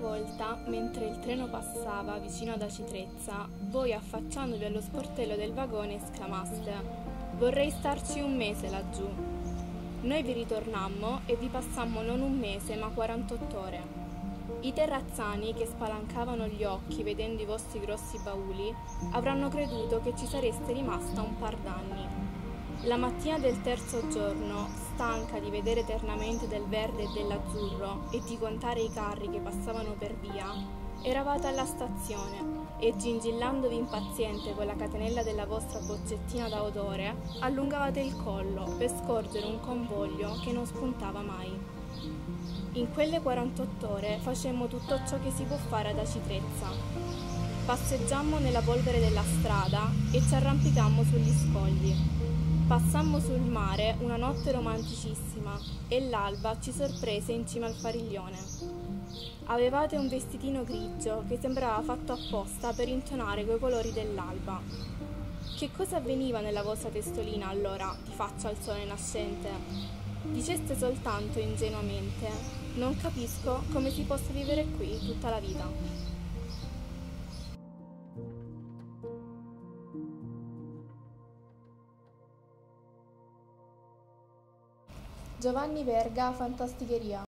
volta, mentre il treno passava vicino ad Acitrezza, voi affacciandovi allo sportello del vagone esclamaste Vorrei starci un mese laggiù. Noi vi ritornammo e vi passammo non un mese ma 48 ore. I terrazzani che spalancavano gli occhi vedendo i vostri grossi bauli avranno creduto che ci sareste rimasta un par d'anni. La mattina del terzo giorno, stanca di vedere eternamente del verde e dell'azzurro e di contare i carri che passavano per via, eravate alla stazione e gingillandovi impaziente con la catenella della vostra boccettina da odore, allungavate il collo per scorgere un convoglio che non spuntava mai. In quelle 48 ore facemmo tutto ciò che si può fare ad Acitrezza. Passeggiammo nella polvere della strada e ci arrampicammo sugli scogli. Passammo sul mare una notte romanticissima e l'alba ci sorprese in cima al fariglione. Avevate un vestitino grigio che sembrava fatto apposta per intonare quei colori dell'alba. Che cosa avveniva nella vostra testolina allora, di faccia al sole nascente? Diceste soltanto ingenuamente, non capisco come si possa vivere qui tutta la vita. Giovanni Verga, Fantasticheria.